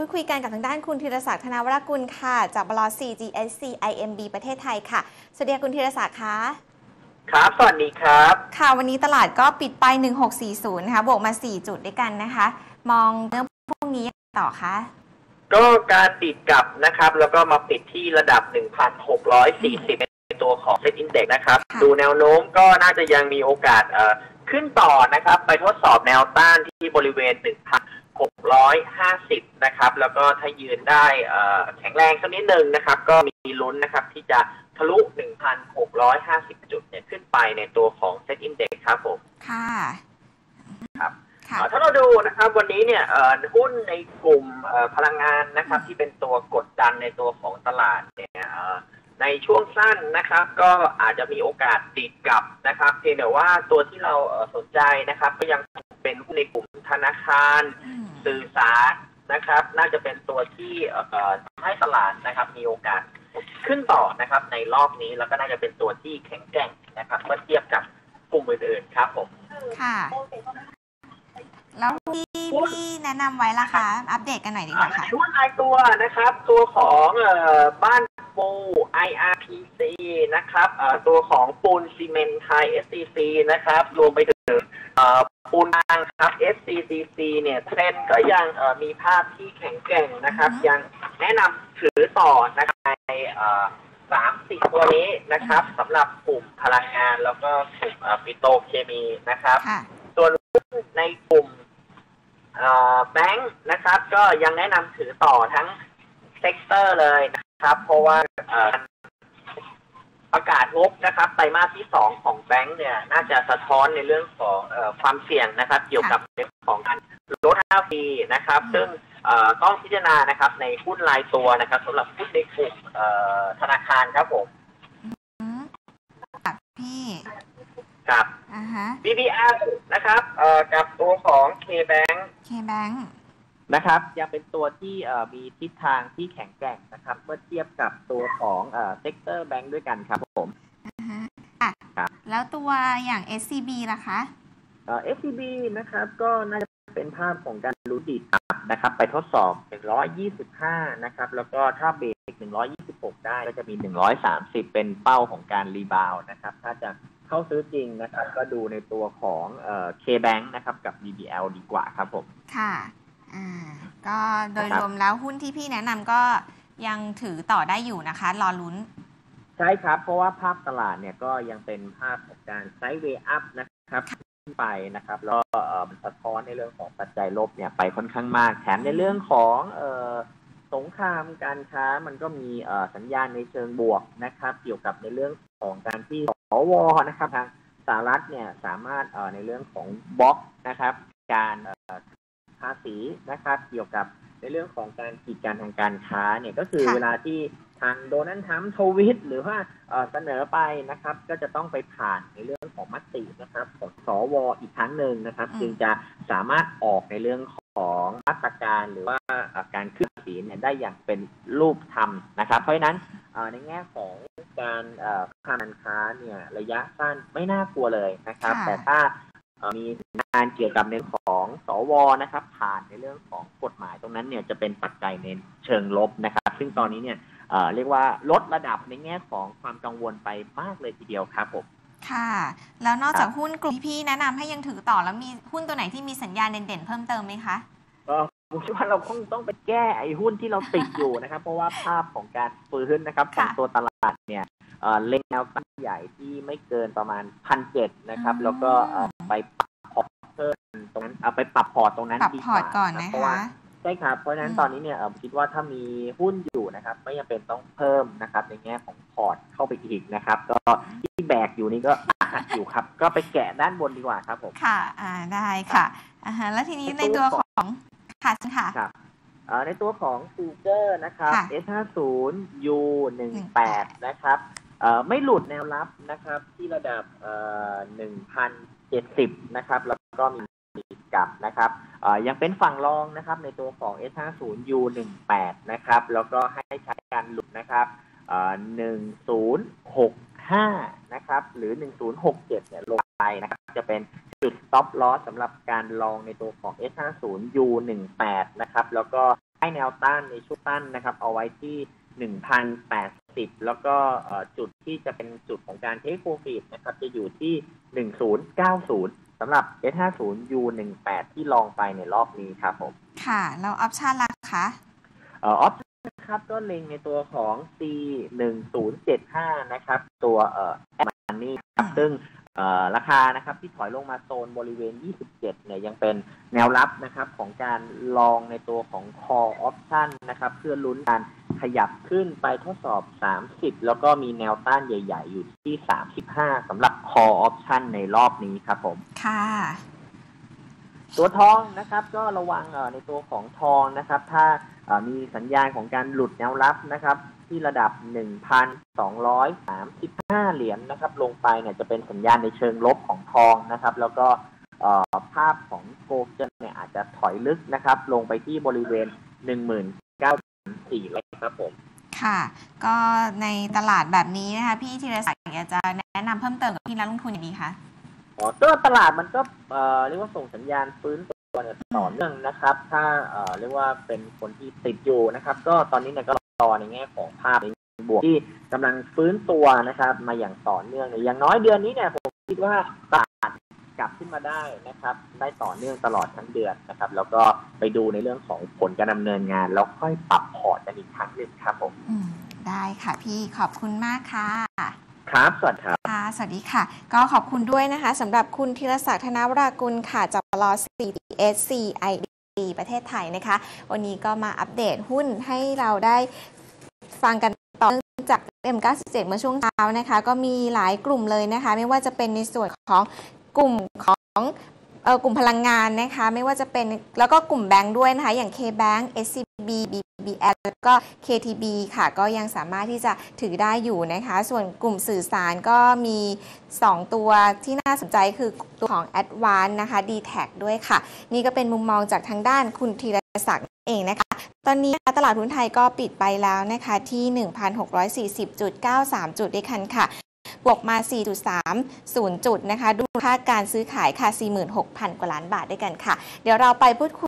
พูดคุยกันกับทางด้านคุณธีรศักดิ์ธนาวรกุลค่ะ จากบล CGSC IMB ประเทศไทยค่ะ สวัสดีค่ะคุณธีรศักดิ์คะครับ สวัสดีครับ ค่ะวันนี้ตลาดก็ปิดไป 1640 นะคะ บวกมา 4 จุดด้วยกันนะคะ มองเรื่องพวกนี้ยังไงต่อคะก็การปิดกลับนะครับ แล้วก็มาปิดที่ระดับ 1,640ในตัวของเซ็ตอินเด็กนะครับค่ะดูแนวโน้มก็น่าจะยังมีโอกาสเอ่อขึ้นต่อนะครับ ไปทดสอบแนวต้านที่บริเวณ 1,650 นะครับ แล้วก็ถ้ายืนได้เอ่อแข็งแรงสักนิดหนึ่งนะครับ ก็มีลุ้นนะครับที่จะทะลุ 1,650 จุดเนี่ยขึ้นไปในตัวของเซ็ตอินเด็กครับผม ค่ะ ครับค่ะเอ่อถ้าเราดูนะครับวันนี้เนี่ยเอ่อหุ้นในกลุ่มเอ่อพลังงานนะครับที่เป็นตัวกดดันในตัวของตลาดเนี่ยเอ่อในช่วงสั้นนะครับ ก็อาจจะมีโอกาสติดกลับนะครับเพียงแต่ว่าตัวที่เราเอ่อสนใจนะครับ ก็ยังเป็นหุ้นในกลุ่มธนาคารอืมสื่อสาร นะครับ น่าจะเป็นตัวที่เอ่อทำให้ตลาดนะครับ มีโอกาสขึ้นต่อนะครับ ในรอบนี้แล้วก็น่าจะเป็นตัวที่แข็งแกร่งนะครับเมื่อเทียบกับกลุ่มอื่นๆครับผมค่ะ แล้วที่พี่แนะนำไว้ล่ะคะ อัปเดตกันหน่อยดีกว่าค่ะหุ้นรายตัวนะครับ ตัวของเอ่อบ้านปู IRPC นะครับเอ่อตัวของปูนซีเมนต์ไทย SCC นะครับ รวมไปถึงเอ่อ ปูนบางครับ SCCC เนี่ยเทรนด์ก็ยังเอ่อมีภาพที่แข็งแกร่งนะครับอือฮึยังแนะนำถือต่อนะครับในเอ่อสามสี่ตัวนี้นะครับสำหรับกลุ่มพลังงานแล้วก็กลุ่มเอ่อปิโตรเคมีนะครับค่ะส่วนหุ้นในกลุ่มเอ่อแบงค์นะครับ ก็ยังแนะนำถือต่อทั้ง sector เลยนะครับ เพราะว่าเอ่อ ประกาศงบนะครับไตรมาสที่สองของแบงค์เนี่ยน่าจะสะท้อนในเรื่องของเออความเสี่ยงนะครับ เกี่ยวกับเรื่องของการลดห้าปีนะครับ ซึ่งเอ่อต้องพิจารณานะครับ ในหุ้นรายตัวนะครับสำหรับหุ้นในกลุ่มเอ่อธนาคารครับผมอืมค่ะพี่กับ อ่าฮะ BBL นะครับเอ่อกับตัวของ KBank นะครับ ยังเป็นตัวที่เอ่อมีทิศทางที่แข็งแกร่งนะครับ เมื่อเทียบกับตัวของเอ่อ sector แบงค์ด้วยกันครับผมอ่าฮะค่ะครับแล้วตัวอย่าง SCB ล่ะคะเอ่อ SCB นะครับ ก็น่าจะเป็นภาพของการรู้ดีดกลับนะครับ ไปทดสอบ 125 นะครับ แล้วก็ถ้าเบรก 126 ได้ก็จะมี 130 เป็นเป้าของการ rebound นะครับ ถ้าจะเข้าซื้อจริงนะครับ ก็ดูในตัวของเอ่อ KBank นะครับ กับ BBL ดีกว่าครับผม ค่ะ อ่าก็โดยครับรวมแล้วหุ้นที่พี่แนะนำก็ยังถือต่อได้อยู่นะคะ รอลุ้น ใช่ครับ เพราะว่าภาพตลาดเนี่ยก็ยังเป็นภาพของการ sideway up นะครับขึ้นไปนะครับแล้วก็เอ่อมันสะท้อนในเรื่องของปัจจัยลบเนี่ยไปค่อนข้างมากแถมในเรื่องของเอ่อสงครามการค้ามันก็มีเอ่อสัญญาณในเชิงบวกนะครับ เกี่ยวกับในเรื่องของการที่สวนะครับทางสหรัฐเนี่ยสามารถเอ่อในเรื่องของบล็อกนะครับ การเอ่อ ภาษีนะครับ เกี่ยวกับในเรื่องของการกีดกันทางการค้าเนี่ยก็คือค่ะเวลาที่ทางโดนัลด์ทรัมป์ทวิตหรือว่าเอ่อเสนอไปนะครับ ก็จะต้องไปผ่านในเรื่องของมตินะครับ ของสวอีกครั้งหนึ่งนะครับอืมจึงจะสามารถออกในเรื่องของมาตรการหรือว่าเอ่อการขึ้นภาษีเนี่ยได้อย่างเป็นรูปธรรมนะครับ เพราะฉะนั้นเอ่อในแง่ของการเอ่อการค้าเนี่ยระยะสั้นไม่น่ากลัวเลยนะครับค่ะแต่ถ้าเอ่อ มีงานเกี่ยวกับในของสวนะครับ ผ่านในเรื่องของกฎหมายตรงนั้นเนี่ยจะเป็นปัจจัยในเชิงลบนะครับ ซึ่งตอนนี้เนี่ยเอ่อเรียกว่าลดระดับในแง่ของความกังวลไปมากเลยทีเดียวครับผมค่ะ แล้วนอกครับจากหุ้นกลุ่มที่พี่แนะนำให้ยังถือต่อแล้วมีหุ้นตัวไหนที่มีสัญญาณเด่นๆเพิ่มเติมไหมคะก็ผมคิดว่าเราคงต้องไปแก้ไอ้หุ้นที่เราติดอยู่นะครับ เพราะว่าภาพของการฟื้นนะครับของค่ะตัวตลาดเนี่ยเอ่อเล็งแนวต้านใหญ่ที่ไม่เกินประมาณพันเจ็ดนะครับอืมแล้วก็เอ่อ ไปปรับพอร์ตเพิ่มตรงนั้นเอาไปปรับพอร์ตตรงนั้นปรับดีพกอร์ตว่าก่อนครับนะเพราะว่าคะ ใช่ครับเพราะฉะนั้นอืม ตอนนี้เนี่ยเอ่อคิดว่าถ้ามีหุ้นอยู่นะครับ ไม่จำเป็นต้องเพิ่มนะครับ ในแง่ของพอร์ตเข้าไปอีกนะครับ ก็ที่แบกอยู่นี่ก็หักอยู่ครับ ก็ไปแกะด้านบนดีกว่าครับผม ค่ะ อ่าได้ค่ะอ่าฮะแล้วทีนี้ในตัวของค่ะเชิญค่ะ ครับเอ่อในตัวของ futures นะครับ ค่ะ S50 U18 นะครับเอ่อไม่หลุดแนวรับนะครับที่ระดับเอ่อ 1,070 นะครับ แล้วก็มีมีกับนะครับยังเป็นฝั่งรองนะครับในตัวของ S50 U18 นะครับ แล้วก็ให้ใช้การหลุดนะครับเอ่อ1065 นะครับ หรือ 1067 เนี่ยลงไปนะครับ จะเป็นจุด stop loss สำหรับการลองในตัวของ S50 U18 นะครับ แล้วก็ให้แนวต้านในช่วงต้านนะครับ เอาไว้ที่ 1,080 แล้วก็เอ่อจุดที่จะเป็นจุดของการ take profit นะครับ จะอยู่ที่ 1090สำหรับ S50 U18 ที่ long ไปในรอบนี้ครับผม ค่ะ แล้วออปชันล่ะคะเอ่อออปชั่นนะครับก็เล็งในตัวของ C 1 0 7 5 นะครับ ตัวเอ่อ at money ครับซึ่งเอ่อราคานะครับที่ถอยลงมาโซนบริเวณ 27 เนี่ยยังเป็นแนวรับนะครับของการ long ในตัวของ call option นะครับ เพื่อลุ้นการ ขยับขึ้นไปทดสอบ 30 แล้วก็มีแนวต้านใหญ่ ๆ อยู่ที่ 35สำหรับ call option ในรอบนี้ครับผม ค่ะตัวทองนะครับก็ระวังเอ่อในตัวของทองนะครับ ถ้าเอ่อมีสัญญาณของการหลุดแนวรับนะครับ ที่ระดับ 1,235 เหรียญนะครับ ลงไปเนี่ยจะเป็นสัญญาณในเชิงลบของทองนะครับ แล้วก็เอ่อภาพของโกลด์เนี่ยอาจจะถอยลึกนะครับ ลงไปที่บริเวณ 19,400ครับผม ค่ะ ก็ในตลาดแบบนี้นะคะพี่ธีรศักดิ์อยากจะแนะนำเพิ่มเติมกับพี่นักลงทุนอย่างดีคะ อ๋อก็ตลาดมันก็เอ่อเรียกว่าส่งสัญญาณฟื้นตัวเนี่ยต่อเนื่องนะครับ ถ้าเอ่อเรียกว่าเป็นคนที่ติดอยู่นะครับ ก็ตอนนี้เนี่ยก็รอในแง่ของภาพในบวกที่กำลังฟื้นตัวนะครับ มาอย่างต่อเนื่องเนี่ยอย่างน้อยเดือนนี้เนี่ยผมคิดว่าตลาด กลับขึ้นมาได้นะครับ ได้ต่อเนื่องตลอดทั้งเดือนนะครับ แล้วก็ไปดูในเรื่องของผลการดำเนินงาน แล้วค่อยปรับพอร์ตกันอีกครั้งหนึ่งครับผมอืมได้ค่ะพี่ขอบคุณมากค่ะครับ สวัสดีครับค่ะสวัสดีค่ะ ก็ขอบคุณด้วยนะคะสำหรับคุณธีรศักดิ์ธนวรากุลค่ะจากบล CDSCID ประเทศไทยนะคะ วันนี้ก็มาอัปเดตหุ้นให้เราได้ฟังกันต่อเนื่องจาก M97 เมื่อช่วงเช้านะคะ ก็มีหลายกลุ่มเลยนะคะ ไม่ว่าจะเป็นในส่วนของ กลุ่มของออกลุ่มพลังงานนะคะ ไม่ว่าจะเป็นแล้วก็กลุ่มแบงค์ด้วยนะคะ อย่าง K-Bank SCB BBL แล้วก็ KTB ค่ะ ก็ยังสามารถที่จะถือได้อยู่นะคะ ส่วนกลุ่มสื่อสารก็มี 2 ตัวที่น่าสนใจคือตัวของ a d v a n c e นะคะ d t แทด้วยค่ะ นี่ก็เป็นมุมมองจากทางด้านคุณธีรศักดิ์เองนะคะ ตอนนี้ตลาดหุ้นไทยก็ปิดไปแล้วนะคะที่ 1,640.93 จุดด้วยกันค่ะ บวกมา 4.30 จุดนะคะ ดูค่าการซื้อขายค่ะ 46,000 กว่าล้านบาทด้วยกันค่ะ เดี๋ยวเราไปพูดคุย